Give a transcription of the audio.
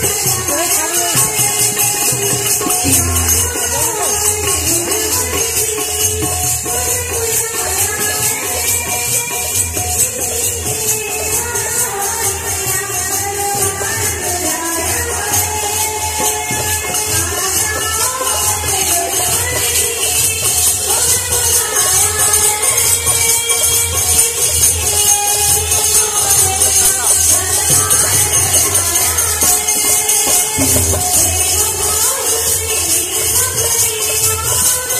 Good. Thank you.